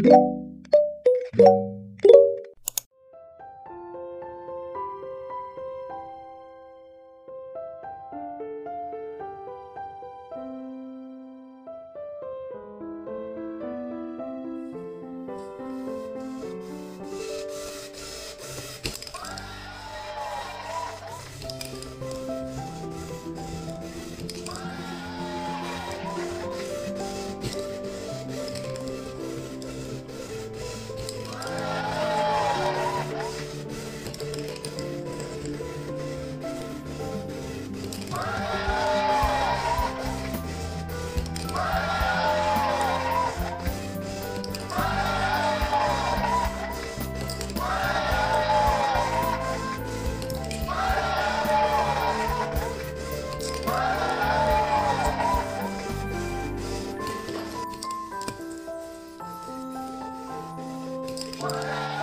Thank you. Amém.